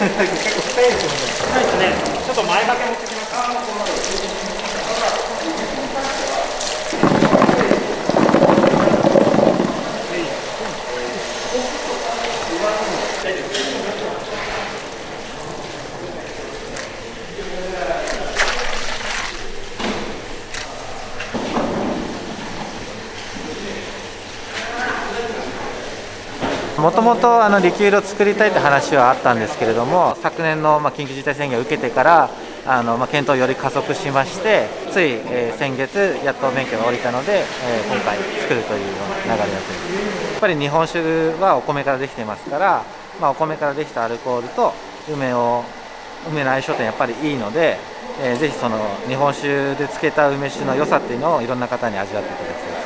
結構深いですね。ちょっと前掛け持ってきます。もともとあのリキュールを作りたいって話はあったんですけれども昨年のま緊急事態宣言を受けてからあのま検討をより加速しましてつい、え、先月やっと免許が下りたので、え、今回作るというような流れになっています。やっぱり日本酒はお米からできてますから、まあ、お米からできたアルコールと梅を梅の相性ってやっぱりいいので、えー、ぜひその日本酒で漬けた梅酒の良さっていうのをいろんな方に味わっていただきたい。